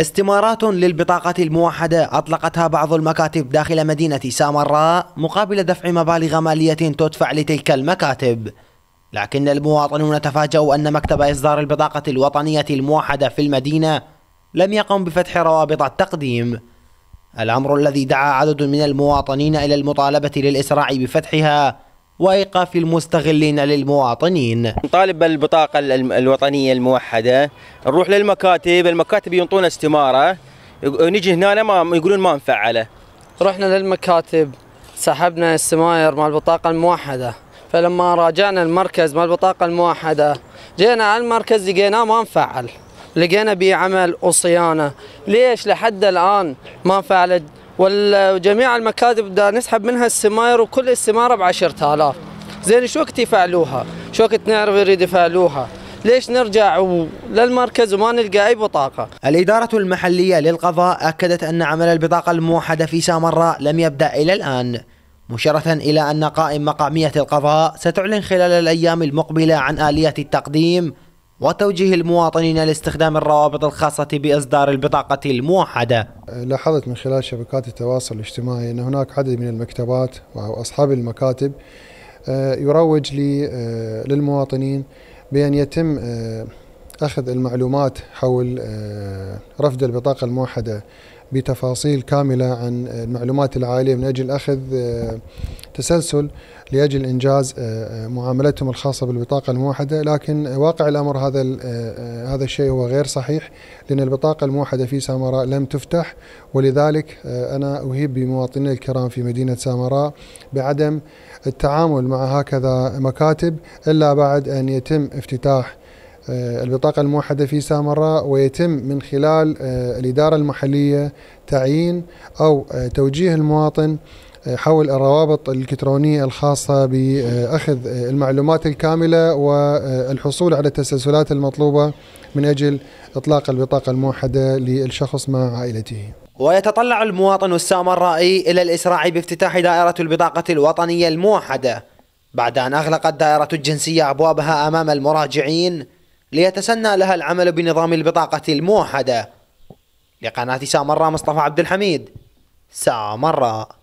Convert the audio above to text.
استمارات للبطاقة الموحدة أطلقتها بعض المكاتب داخل مدينة سامراء مقابل دفع مبالغ مالية تدفع لتلك المكاتب. لكن المواطنون تفاجأوا أن مكتب إصدار البطاقة الوطنية الموحدة في المدينة لم يقم بفتح روابط التقديم. الأمر الذي دعا عدد من المواطنين إلى المطالبة للإسراع بفتحها وإيقاف المستغلين للمواطنين. نطالب بالبطاقة الوطنية الموحدة. نروح للمكاتب. المكاتب ينطونا استمارة. نجي هنا ما يقولون ما مفعلة رحنا للمكاتب. سحبنا السماير مع البطاقة الموحدة. فلما راجعنا المركز مع البطاقة الموحدة جينا على المركز لقيناه ما مفعل لقينا به عمل وصيانة. ليش لحد الآن ما مفعل وجميع المكاتب بدنا نسحب منها السماير وكل السمارة ب 10000 زين شو وقت يفعلوها؟ شو وقت نعرف يريد يفعلوها؟ ليش نرجع للمركز وما نلقى أي بطاقة؟ الإدارة المحلية للقضاء أكدت أن عمل البطاقة الموحدة في سامراء لم يبدأ إلى الآن مشيرة إلى أن قائم مقامية القضاء ستعلن خلال الأيام المقبلة عن آلية التقديم وتوجيه المواطنين لاستخدام الروابط الخاصة بإصدار البطاقة الموحدة لاحظت من خلال شبكات التواصل الاجتماعي أن هناك عدد من المكتبات وأصحاب المكاتب آه، يروج آه، للمواطنين بأن يتم آه، أخذ المعلومات حول رفض البطاقة الموحدة بتفاصيل كاملة عن المعلومات العالية من أجل أخذ آه، تسلسل لأجل إنجاز آه، آه، معاملتهم الخاصة بالبطاقة الموحدة. لكن واقع الأمر هذا هذا الشيء هو غير صحيح لأن البطاقة الموحدة في سامراء لم تفتح. ولذلك أنا أهيب بمواطني الكرام في مدينة سامراء بعدم التعامل مع هكذا مكاتب إلا بعد أن يتم افتتاح آه، البطاقة الموحدة في سامراء ويتم من خلال آه، الإدارة المحلية تعيين أو آه، توجيه المواطن حول الروابط الإلكترونية الخاصة بأخذ المعلومات الكاملة والحصول على التسلسلات المطلوبة من أجل إطلاق البطاقة الموحدة للشخص مع عائلته. ويتطلع المواطن السامرائي إلى الإسراع بافتتاح دائرة البطاقة الوطنية الموحدة بعد أن أغلقت دائرة الجنسية أبوابها أمام المراجعين ليتسنى لها العمل بنظام البطاقة الموحدة. لقناة سامراء مصطفى عبد الحميد. سامراء.